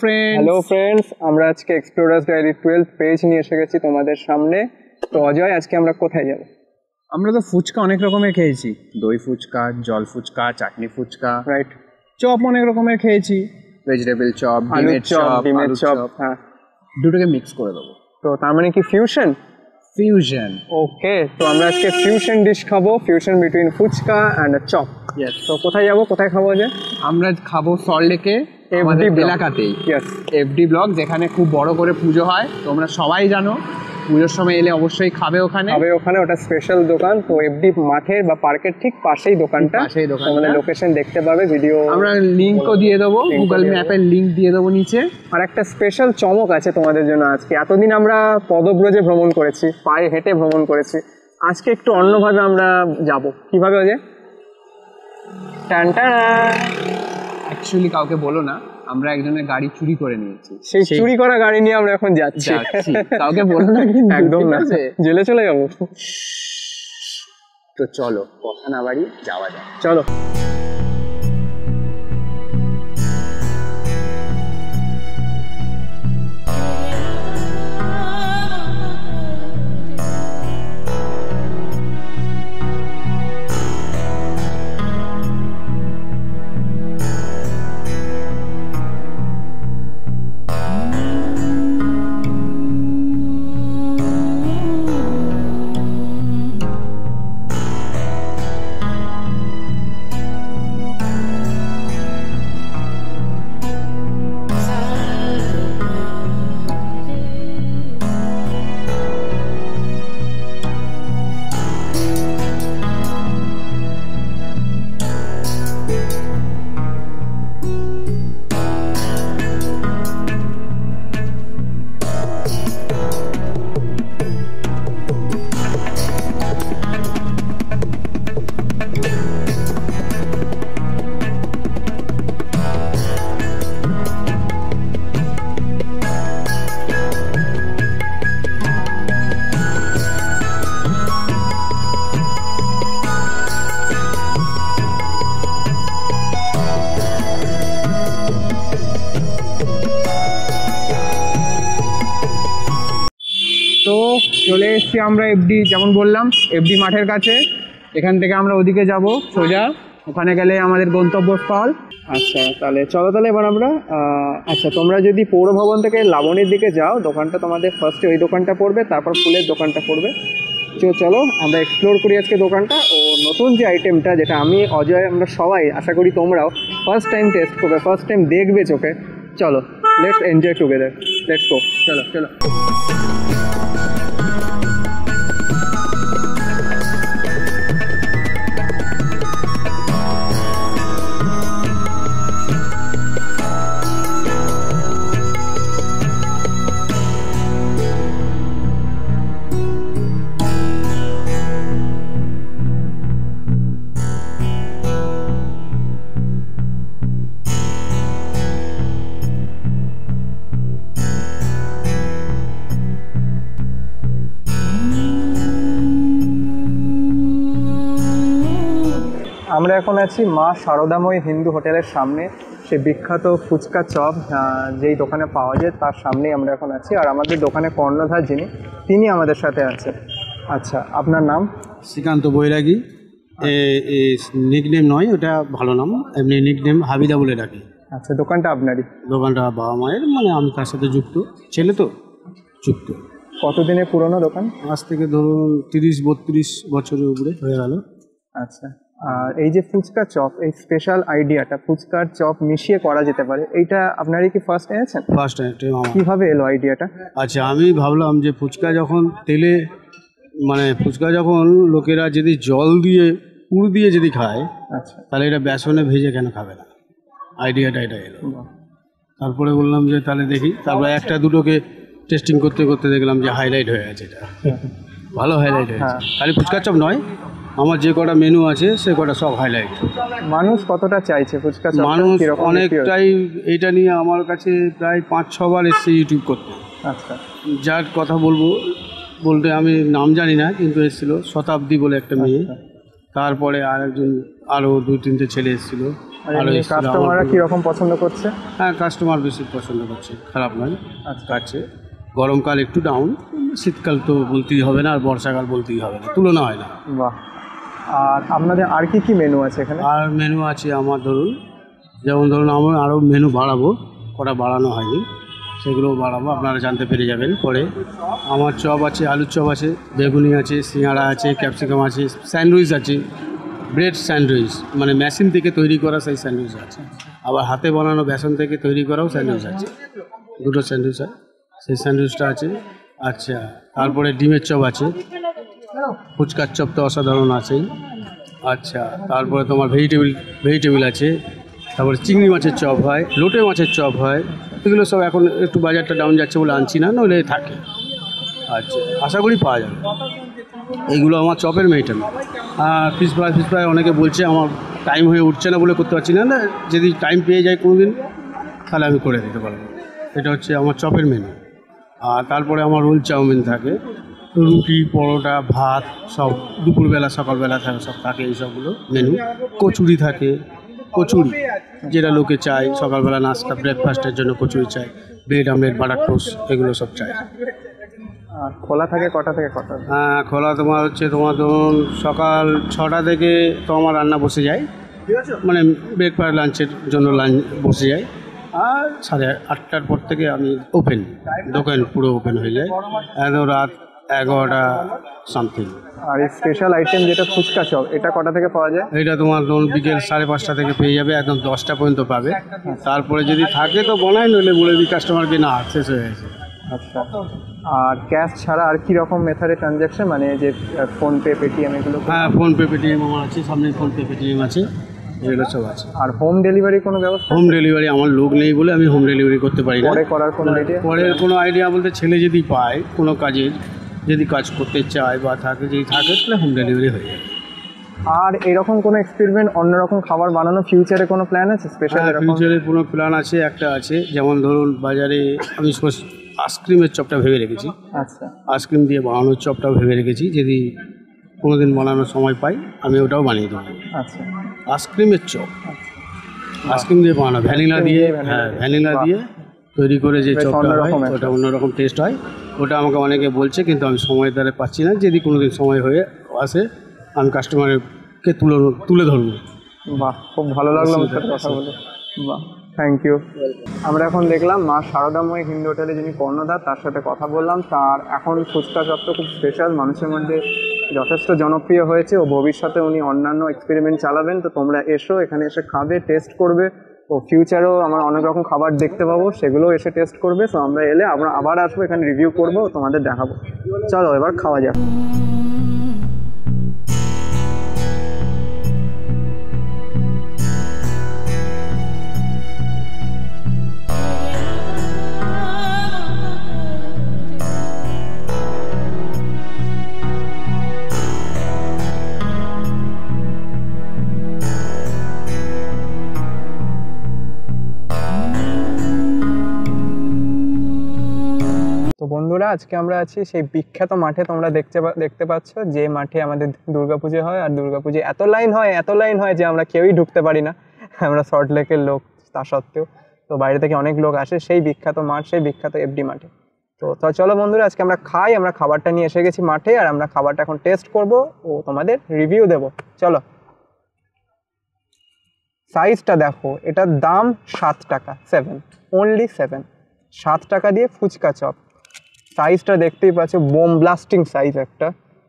Friend hello friends আমরা আজকে explorers diary twelve page নিয়ে এসে গেছি তোমাদের সামনে। তো অজয় আজকে আমরা কোথায় যাব? আমরা তো ফুচকা অনেক রকমের খেয়েছি। দই ফুচকা জল ফুচকা চাটনি ফুচকা। রাইট চপ অনেক রকমের খেয়েছি। ভেজিটেবল চপ ডিমের চপ ডিমের চপ হ্যাঁ। দুটোকে মিক্স করে দেবো। তো তার মানে কি ফিউশন ফিউশন ওকে তো আমরা আজকে ফিউশন ডিশ খাব। Fusion between phuchka and chop yes তো কোথায় যাব? কোথায় খাব অজয়? আমরা খাব সল্টলেকে আমাদের. এলাকাতেই। এফডি ব্লক যেখানে খুব বড় করে পুজো হয়। তোমরা সবাই জানো পুজোর সময় এলে অবশ্যই খাবে ওখানে। তবে ওখানে ওটা স্পেশাল দোকান। তো এফডি মাঠের বা পার্কের ঠিক পাশেই দোকানটা। পাশেই দোকান তোমাদের লোকেশন দেখতে পাবে ভিডিও আমরা লিঙ্কও দিয়ে দেবো গুগল ম্যাপের লিঙ্ক দিয়ে দেবো নিচে। আর একটা স্পেশাল চমক আছে তোমাদের জন্য আজকে। এতদিন আমরা পদব্রজে ভ্রমণ করেছি পায়ে হেঁটে ভ্রমণ করেছি। আজকে একটু অন্যভাবে আমরা যাব। কীভাবে অজয় টান টান। অ্যাকচুয়ালি কাউকে বলো না আমরা একজনের গাড়ি চুরি করে নিয়েছি। সেই চুরি করা গাড়ি নিয়ে আমরা এখন যাচ্ছি। যাচ্ছি। কাউকে বলো না কিন্তু, একদম না। জেলে চলে যাব। তো চলো কথা না বাড়ি যাওয়া যাক। চলো। আমরা এফডি যেমন বললাম এফডি মাঠের কাছে। এখান থেকে আমরা ওদিকে যাব, সোজা। ওখানে গেলে আমাদের গন্তব্যস্থল। আচ্ছা তাহলে চলো তাহলে এবার আমরা আচ্ছা তোমরা যদি পৌর ভবন থেকে লাবণীর দিকে যাও, দোকানটা তোমাদের ফার্স্টে ওই দোকানটা পড়বে, তারপর ফুলের দোকানটা পড়বে। তো চলো, আমরা এক্সপ্লোর করি আজকে দোকানটা। ও, নতুন যে আইটেমটা যেটা আমি, অজয়, আমরা সবাই, আশা করি তোমরাও ফার্স্ট টাইম টেস্ট করবে ফার্স্ট টাইম দেখবে চোখে। চলো let's enjoy together let's go চলো চলো। আমরা এখন আছি মা শারদাময়ী হিন্দু হোটেলের সামনে। সে বিখ্যাত ফুচকা চপ যেই দোকানে পাওয়া যায় তার সামনেই আমরা এখন আছি। আর আমাদের দোকানে কর্ণধার যিনি তিনি আমাদের সাথে আছেন। আচ্ছা আপনার নাম? শ্রীকান্ত বৈরাগী। নিকনেম নয় ওটা ভালো নাম। এমনি নিকনেম হাবিদা বলে ডাকি। আচ্ছা দোকানটা আপনারই? দোকানটা বাবা মায়ের মানে আমি তার সাথে যুক্ত। ছেলে তো? যুক্ত। কতদিনের পুরনো দোকান? আজ থেকে ধরুন তিরিশ বত্রিশ বছরের উপরে হয়ে গেল। আচ্ছা। আর এই যে ফুচকা চপ এই স্পেশাল আইডিয়াটা ফুচকার চপ মিশিয়ে করা যেতে পারে এইটা আপনারই কি ফার্স্ট এনেছেন ফার্স্ট কীভাবে এলো আইডিয়াটা আচ্ছা আমি ভাবলাম যে ফুচকা যখন তেলে মানে ফুচকা যখন লোকেরা যদি জল দিয়ে পুর দিয়ে যদি খায় আচ্ছা। তাহলে এটা বেসনে ভেজে কেন খাবে না? আইডিয়াটা এটা এলো। তারপরে বললাম যে তাহলে দেখি তারপরে একটা দুটোকে টেস্টিং করতে করতে দেখলাম যে হাইলাইট হয়ে গেছে এটা। ভালো হাইলাইট হয়েছে হ্যাঁ। খালি ফুচকার চপ নয় আমার যে কটা মেনু আছে সে কটা সব হাইলাইট মানুষ কতটা চাইছে? ফুচকা চপ মানুষ অনেকটাই এটা নিয়ে আমার কাছে প্রায় পাঁচ ছবার এসছে ইউটিউব করতে। আচ্ছা। যার কথা বলব বলতে আমি নাম জানি না কিন্তু এসেছিল শতাব্দী বলে একটা মেয়ে। তারপরে আরেকজন আরও দুই তিনটে ছেলে এসেছিল। কাস্টমাররা কীরকম পছন্দ করছে? হ্যাঁ কাস্টমার বেশি পছন্দ করছে খারাপ নয়। আচ্ছা। কাটছে গরমকাল একটু ডাউন শীতকাল তো বলতেই হবে না আর বর্ষাকাল বলতেই হবে না তুলনা হয় না। বাহ। আর আপনাদের আর কি কি মেনু আছে এখানে? আর মেনু আছে আমার ধরুন, যেমন ধরুন আমার আরও মেনু বাড়াবো, কটা বাড়ানো হয়নি সেগুলো বাড়াবো, আপনারা জানতে পেরে যাবেন পরে। আমার চপ আছে, আলুর চপ আছে, বেগুনি আছে সিঙাড়া আছে ক্যাপসিকাম আছে স্যান্ডউইচ আছে ব্রেড স্যান্ডউইচ মানে মেশিন থেকে তৈরি করা সেই স্যান্ডউইচ আছে। আবার হাতে বানানো বেসন থেকে তৈরি করাও স্যান্ডউইচ আছে। দুটো স্যান্ডউইচ আছে, সেই স্যান্ডউইচটা আছে। আচ্ছা তারপরে ডিমের চপ আছে। ফুচকার চপ তো অসাধারণ আছেই। আচ্ছা তারপরে তোমার ভেজিটেবিল ভেজিটেবিল আছে, তারপরে চিংড়ি মাছের চপ হয়, লোটে মাছের চপ হয়, এগুলো সব এখন একটু বাজারটা ডাউন যাচ্ছে বলে আনছি না, নইলে থাকে। আচ্ছা আশা করি পাওয়া যাবে। এইগুলো আমার চপের মেইটেন আর ফিস ফ্রাই ফিস ফ্রাই অনেকে বলছে আমার টাইম হয়ে উঠছে না বলে করতে পারছি না না, যদি টাইম পেয়ে যায় কোনো দিন তাহলে আমি করে দিতে পারব। এটা হচ্ছে আমার চপের মেনু আর তারপরে আমার রোল চাউমিন থাকে। রুটি পরোটা ভাত সব দুপুরবেলা সকালবেলা থাকে সব থাকে এই সবগুলো মেনু? কচুরি থাকে কচুরি যেটা লোকে চায় সকালবেলা নাস্তা ব্রেকফাস্টের জন্য কচুরি চায় ব্রেড আমলেট বাটার টোস্ট এগুলো সব চায়। আর খোলা থাকে কটা থেকে কটা? হ্যাঁ খোলা তোমার হচ্ছে তোমার ধরুন সকাল ছটা থেকে তো আমার রান্না বসে যায়। মানে ব্রেকফাস্ট লাঞ্চের জন্য লাঞ্চ বসে যায়। আর সাড়ে আটটার পর থেকে আমি ওপেন দোকান পুরো ওপেন হয়ে যায়। একদম রাত এগারোটা সামথিং আর এই স্পেশাল আইটেম যেটা ফুচকা চপ এটা কটা থেকে পাওয়া যায়? এটা তোমার ধরুন বিকেল সাড়ে পাঁচটা থেকে পেয়ে যাবে একদম দশটা পর্যন্ত পাবে। তারপরে যদি থাকে তো বনাই নইলে বলে দিই কাস্টমারকে না শেষ হয়ে গেছে। আচ্ছা। আর ক্যাশ ছাড়া আর কি রকম মেথডে ট্রানজ্যাকশন মানে যে ফোনপে পেটিএম এগুলো হ্যাঁ ফোনপে পেটিএম আমার আছে সামনে ফোনপে পেটিএম আছে এগুলো সব আছে। আর হোম ডেলিভারি কোনো ব্যবস্থা? হোম ডেলিভারি আমার লোক নেই বলে আমি হোম ডেলিভারি করতে পারি না। পরে করার কোনো আইডিয়া পরের কোনো আইডিয়া বলতে ছেলে যদি পায় কোনো কাজের যদি কাজ করতে চায় বা থাকে যদি থাকে তাহলে হোম ডেলিভারি হয়ে যাবে। আর এরকম কোনো এক্সপেরিমেন্ট অন্যরকম খাবার বানানো ফিউচারে কোনো প্ল্যান আছে? স্পেশাল এরকম? ফিউচারে কোনো প্ল্যান আছে একটা আছে। যেমন ধরুন বাজারে আমি আইসক্রিমের চপটা ভেবে রেখেছি। আচ্ছা। আইসক্রিম দিয়ে বানানোর চপটাও ভেবে রেখেছি যদি কোনো দিন বানানোর সময় পাই আমি ওটাও বানিয়ে দেবো। আচ্ছা। আইসক্রিমের চপ আইসক্রিম দিয়ে বানানো ভ্যানিলা দিয়ে হ্যাঁ ভ্যানিলা দিয়ে তৈরি করে যে চপটা হয়। ওটা অন্যরকম টেস্ট হয়। ওটা আমাকে অনেকে বলছে কিন্তু আমি সময় দ্বারা পাচ্ছি না। যদি কোনো দিন সময় হয়ে আসে আমি কাস্টমারকে তুলে তুলে ধরবো। বাহ খুব ভালো লাগল আমার সাথে কথা বলে। বাহ থ্যাংক ইউ আমরা এখন দেখলাম মা শারদাময় হিন্দু হোটেলে যিনি কর্ণধার তার সাথে কথা বললাম। তার এখন ফুচকা চপ তো খুব স্পেশাল মানুষের মধ্যে যথেষ্ট জনপ্রিয় হয়েছে ও ভবিষ্যতে উনি অন্যান্য এক্সপেরিমেন্ট চালাবেন। তো তোমরা এসো এখানে এসে খাবে টেস্ট করবে। ও ফিউচারেও আমরা অনেক রকম খাবার দেখতে পাবো সেগুলো এসে টেস্ট করবে। তো আমরা এলে আমরা আবার আসব, এখানে রিভিউ করব, তোমাদের দেখাবো। চলো, এবার খাওয়া যাক। বন্ধুরা, আজকে আমরা আছি সেই বিখ্যাত মাঠে। তোমরা দেখতে দেখতে পাচ্ছ যে মাঠে আমাদের দুর্গাপুজো হয়, আর দুর্গাপুজো এত লাইন হয়, এত লাইন হয় যে আমরা কেউই ঢুকতে পারি না। আমরা শর্ট লেকের লোক, তা সত্ত্বেও। তো বাইরে থেকে অনেক লোক আসে সেই বিখ্যাত মাঠ, সেই বিখ্যাত এফডি মাঠে। তো তো চলো বন্ধুরা, আজকে আমরা খাই, আমরা খাবারটা নিয়ে এসে গেছি মাঠে, আর আমরা খাবারটা এখন টেস্ট করব ও তোমাদের রিভিউ দেবো। চলো। সাইজটা দেখো, এটার দাম সাত টাকা সেভেন অনলি সেভেন সাত টাকা দিয়ে ফুচকা চপ। সাইজটা দেখতেই পাচ্ছ বোম ব্লাস্টিং সাইজ একটা।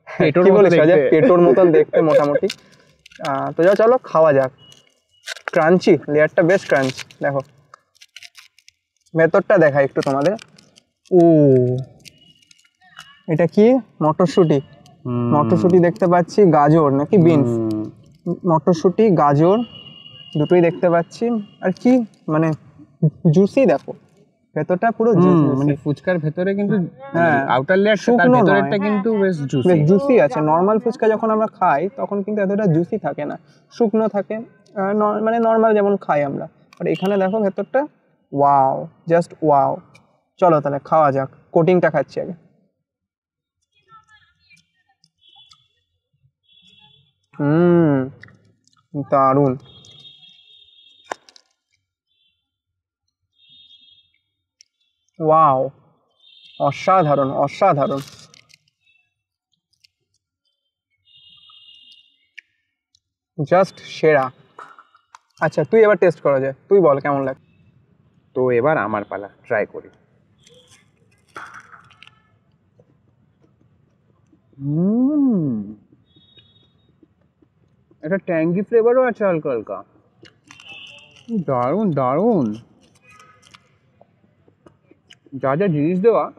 পেটোর কি বলে পেটোর মতন দেখতে মোটামুটি। তো যা চলো খাওয়া যাক। ক্রাঞ্চি লেয়ারটা বেশ ক্রাঞ্চি দেখো। ভেতরটা দেখা একটু তোমাদের। ও এটা কি? মটরশুঁটি। মটরশুঁটি দেখতে পাচ্ছি গাজর নাকি বিনস মটরশুঁটি গাজর দুটোই দেখতে পাচ্ছি। আর কি? মানে জুসি দেখো। ভেতরটা পুরো মানে ফুচকার ভেতরে কিন্তু হ্যাঁ, আউটার লেয়ার তার। ভেতরেরটা কিন্তু বেশ জুসি বেশ জুসি আছে। নর্মাল ফুচকা যখন আমরা খাই তখন কিন্তু এতটা জুসি থাকে না। শুকনো থাকে। মানে নর্মাল যেমন খাই আমরা। আর এখানে দেখো ভেতরটা ওয়াও জাস্ট ওয়াও চলো তাহলে খাওয়া যাক। কোটিংটা খাচ্ছি আগে। হুম দারুণ। ওয়াও অসাধারণ অসাধারণ। জাস্ট সেরা। আচ্ছা তুই এবার টেস্ট করা যায় তুই বল কেমন লাগে? তো এবার আমার পালা ট্রাই করি। একটা ট্যাঙ্গি ফ্লেভারও আছে হালকা হালকা। দারুণ দারুণ। যা যা জিনিস দেওয়া,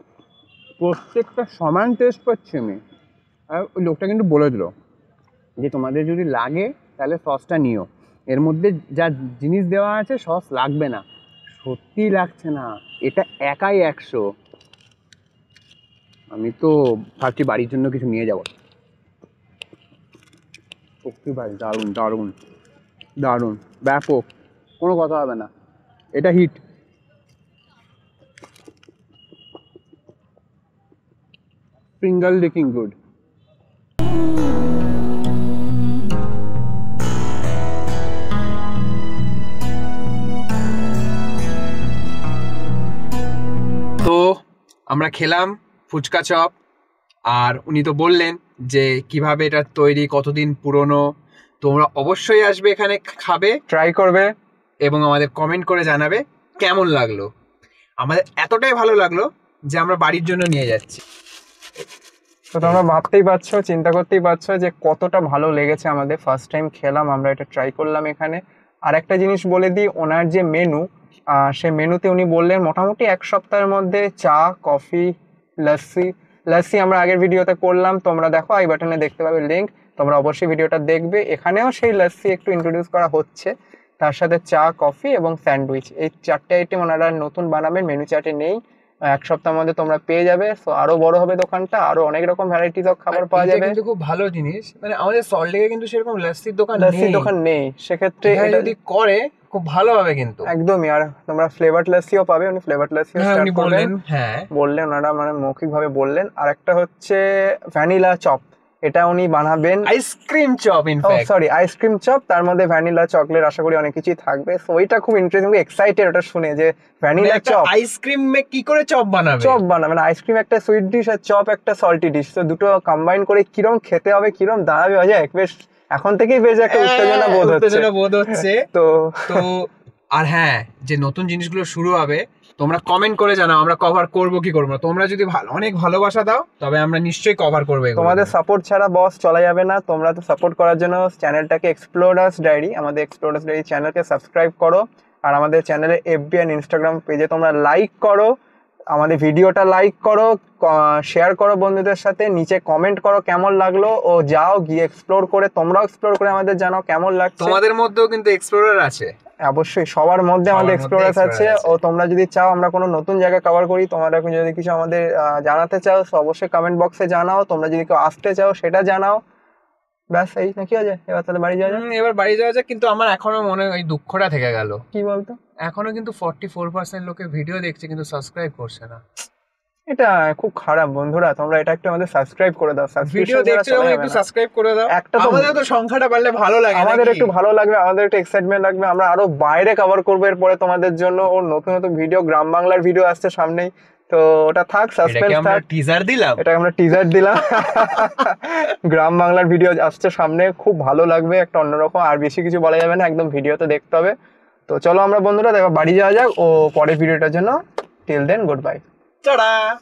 প্রত্যেকটা সমান টেস্ট পাচ্ছি আমি আর ওই লোকটা কিন্তু বলে দিল যে, তোমাদের যদি লাগে, তাহলে সসটা নিও। এর মধ্যে যা জিনিস দেওয়া আছে সস লাগবে না। সত্যিই লাগছে না। এটা একাই একশো। আমি তো ভাবছি বাড়ির জন্য কিছু নিয়ে যাব। সত্যি ভাই, দারুণ দারুণ দারুণ। ব্যাপক, কোনো কথা হবে না। এটা হিট সিঙ্গল লিকিং গুড তো আমরা খেলাম ফুচকা চপ আর উনি তো বললেন যে কীভাবে এটা তৈরি কতদিন পুরনো তোমরা অবশ্যই আসবে এখানে খাবে ট্রাই করবে। এবং আমাদের কমেন্ট করে জানাবে কেমন লাগল। আমাদের এতটাই ভালো লাগল যে আমরা বাড়ির জন্য নিয়ে যাচ্ছি। তো তোমরা ভাবতেই পারছ, চিন্তা করতেই পারছ যে কতটা ভালো লেগেছে আমাদের। ফার্স্ট টাইম খেলাম, আমরা এটা ট্রাই করলাম এখানে। আর একটা জিনিস বলে দিই, ওনার যে মেনু সে মেনুতে উনি বললেন মোটামুটি এক সপ্তাহের মধ্যে চা কফি লস্যি লস্যি আমরা আগের ভিডিওতে করলাম, তোমরা দেখো আই বাটনে দেখতে পাবে লিঙ্ক তোমরা অবশ্যই ভিডিওটা দেখবে। এখানেও সেই লস্যি একটু ইন্ট্রোডিউস করা হচ্ছে। তার সাথে চা কফি এবং স্যান্ডউইচ এই চারটে আইটেম ওনারা নতুন বানাবেন মেনু চার্টে নেই। এক সপ্তাহের মধ্যে তোমরা পেয়ে যাবে। সো আরও বড় হবে দোকানটা আরও অনেক রকম ভ্যারাইটিস অফ খাবার পাওয়া যাবে। কিন্তু খুব ভালো জিনিস। মানে আমাদের সল্টলেকে কিন্তু সেরকম লস্যির দোকান লস্যির দোকান নেই। সেক্ষেত্রে এটা- যদি করে খুব ভালো হবে কিন্তু। একদমই। আর তোমরা ফ্লেভার লস্যিও পাবে উনি ফ্লেভার লস্যিও হ্যাঁ স্টার্ট করলেন হ্যাঁ। বললেন ওনারা মানে মৌখিকভাবে বললেন। আর একটা হচ্ছে ভ্যানিলা চপ এটা উনি বানাবেন। Ice cream chop sorry ice cream chop তার মধ্যে ভ্যানিলা চকলেট আশা করি অনেক কিছুই থাকবে। সো এটা খুব ইন্টারেস্টিং এক্সাইটেড ওটা শুনে যে ভ্যানিলা চপ আইসক্রিম মে কি করে চপ বানাবে? চপ বানাবে না আইসক্রিম একটা সুইট ডিশ আর চপ একটা সল্টি ডিশ তো দুটো কম্বাইন করে কিরম খেতে হবে কিরম দাঁড়াবে অজয় বেশ এখন থেকেই বেশ একটা উত্তেজনা বোধ হচ্ছে। হ্যাঁ, উত্তেজনা বোধ হচ্ছে। তো তো আর হ্যাঁ যে নতুন জিনিসগুলো শুরু হবে তোমরা কমেন্ট করে জানাও আমরা কভার করব কি করব তোমরা যদি ভালো অনেক ভালোবাসা দাও তবে আমরা নিশ্চয়ই কভার করব। তোমাদের সাপোর্ট ছাড়া বস চলা যাবে না। তোমরা তো সাপোর্ট করার জন্য চ্যানেলটাকে এক্সপ্লোরার্স ডায়েরি আমাদের এক্সপ্লোরার্স ডায়েরি চ্যানেলকে সাবস্ক্রাইব করো। আর আমাদের চ্যানেলে এফবি অ্যান্ড ইনস্টাগ্রাম পেজে তোমরা লাইক করো আমাদের ভিডিওটা লাইক করো শেয়ার করো বন্ধুদের সাথে নিচে কমেন্ট করো কেমন লাগল ও যাও গিয়ে এক্সপ্লোর করে তোমরাও এক্সপ্লোর করে আমাদের জানাও কেমন লাগছে। তোমাদের মধ্যেও কিন্তু এক্সপ্লোরার আছে। অবশ্যই সবার মধ্যে আমাদের এক্সপ্লোরার এক্সপ্লোরার্স আছে। ও তোমরা যদি চাও আমরা কোনো নতুন জায়গা কভার করি তোমরা এখন যদি কিছু আমাদের জানাতে চাও তো অবশ্যই কমেন্ট বক্সে জানাও। তোমরা যদি কেউ আসতে চাও সেটা জানাও। ব্যাস এই নাকি আছে এবার তাহলে বাড়ি যাওয়া যাক। এবার বাড়ি যাওয়া যাক কিন্তু আমার এখনও মনে ওই দুঃখটা থেকে গেল। কি বলতো? এখনও কিন্তু ফর্টি ফোর পার্সেন্ট লোকে ভিডিও দেখছে কিন্তু সাবস্ক্রাইব করছে না। এটা খুব খারাপ বন্ধুরা তোমরা এটা একটু আমাদের সাবস্ক্রাইব করে দাও ভিডিও দেখছ যখন একটু সাবস্ক্রাইব করে দাও। একটা তো- আমাদের তো সংখ্যাটা বাড়লে ভালো লাগে আমাদের একটু ভালো লাগবে আমাদের একটু এক্সাইটমেন্ট লাগবে আমরা আরও বাইরে কভার করব এরপরে তোমাদের জন্য। ও নতুন নতুন ভিডিও গ্রাম বাংলার ভিডিও আসছে সামনেই। তো ওটা থাক সাসপেন্স আমরা থাক। টিজার দিলাম। এটা আমরা টিজার দিলাম। গ্রাম বাংলার ভিডিও আসছে সামনে খুব ভালো লাগবে একটা অন্যরকম। আর বেশি কিছু বলা যাবে না একদম ভিডিওতে দেখতে হবে। তো চলো আমরা বন্ধুরা দেখো বাড়ি যাওয়া যাক। ও পরের ভিডিওটার জন্য টিল দেন গুড বাই 这儿呢